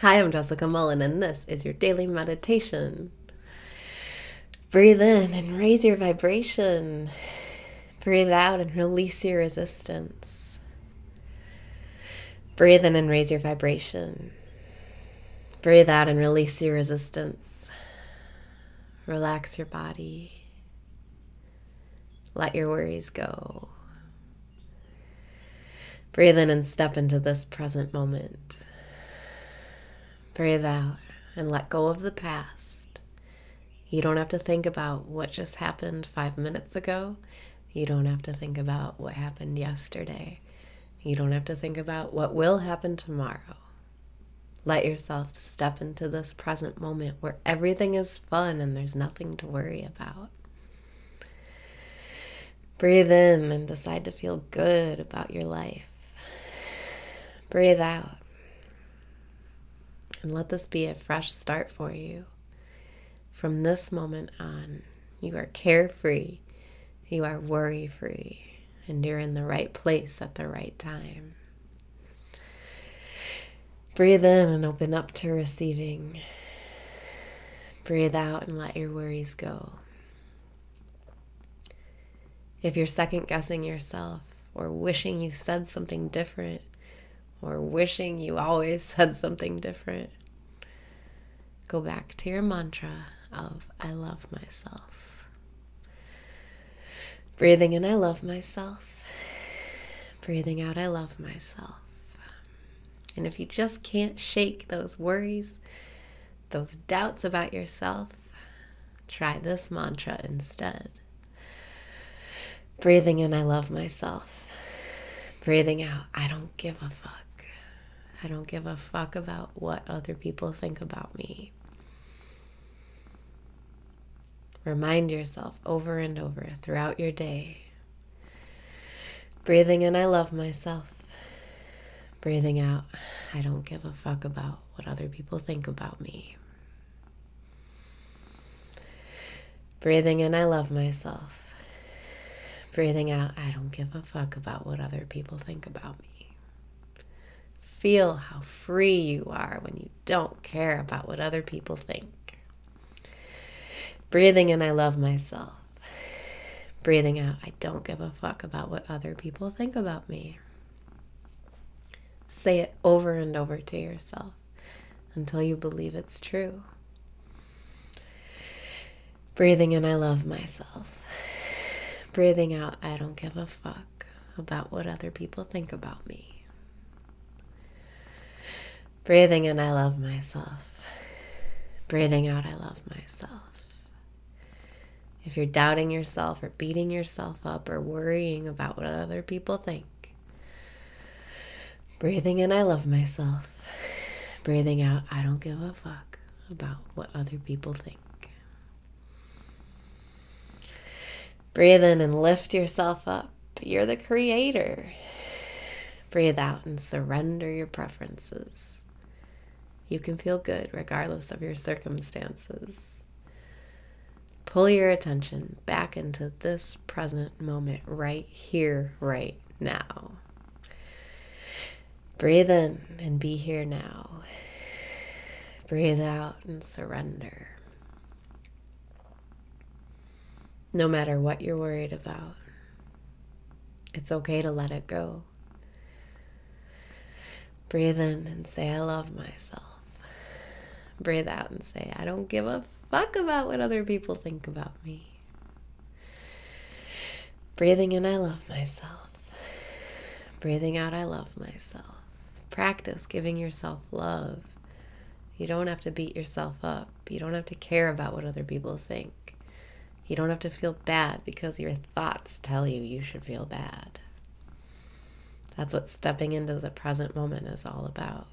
Hi, I'm Jessica Mullen, and this is your daily meditation. Breathe in and raise your vibration. Breathe out and release your resistance. Breathe in and raise your vibration. Breathe out and release your resistance. Relax your body. Let your worries go. Breathe in and step into this present moment. Breathe out and let go of the past. You don't have to think about what just happened five minutes ago. You don't have to think about what happened yesterday. You don't have to think about what will happen tomorrow. Let yourself step into this present moment where everything is fun and there's nothing to worry about. Breathe in and decide to feel good about your life. Breathe out and let this be a fresh start for you. From this moment on, you are carefree, you are worry free, and you're in the right place at the right time. Breathe in and open up to receiving. Breathe out and let your worries go. If you're second guessing yourself or wishing you said something different, or wishing you always said something different, go back to your mantra of I love myself. Breathing in, I love myself. Breathing out, I love myself. And if you just can't shake those worries, those doubts about yourself, try this mantra instead. Breathing in, I love myself. Breathing out, I don't give a fuck. I don't give a fuck about what other people think about me. Remind yourself over and over throughout your day. Breathing in, I love myself. Breathing out, I don't give a fuck about what other people think about me. Breathing in, I love myself. Breathing out, I don't give a fuck about what other people think about me. Feel how free you are when you don't care about what other people think. Breathing in, I love myself. Breathing out, I don't give a fuck about what other people think about me. Say it over and over to yourself until you believe it's true. Breathing in, I love myself. Breathing out, I don't give a fuck about what other people think about me. Breathing in, I love myself. Breathing out, I love myself. If you're doubting yourself or beating yourself up or worrying about what other people think, breathing in, I love myself. Breathing out, I don't give a fuck about what other people think. Breathe in and lift yourself up. You're the creator. Breathe out and surrender your preferences. You can feel good regardless of your circumstances. Pull your attention back into this present moment right here, right now. Breathe in and be here now. Breathe out and surrender. No matter what you're worried about, it's okay to let it go. Breathe in and say, I love myself breathe out and say, I don't give a fuck about what other people think about me. Breathing in, I love myself. Breathing out, I love myself. Practice giving yourself love. You don't have to beat yourself up. You don't have to care about what other people think. You don't have to feel bad because your thoughts tell you you should feel bad. That's what stepping into the present moment is all about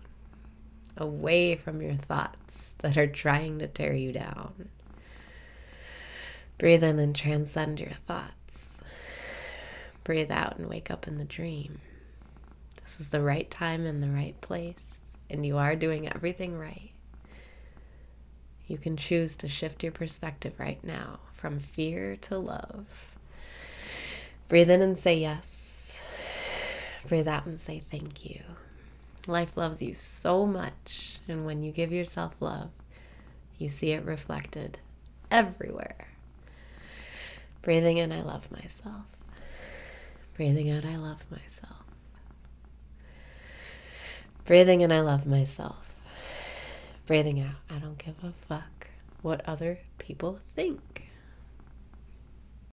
away from your thoughts that are trying to tear you down. Breathe in and transcend your thoughts. Breathe out and wake up in the dream. This is the right time and the right place, and you are doing everything right. You can choose to shift your perspective right now from fear to love. Breathe in and say yes. Breathe out and say thank you. Life loves you so much. And when you give yourself love, you see it reflected everywhere. Breathing in, I love myself. Breathing out, I love myself. Breathing in, I love myself. Breathing out, I don't give a fuck what other people think.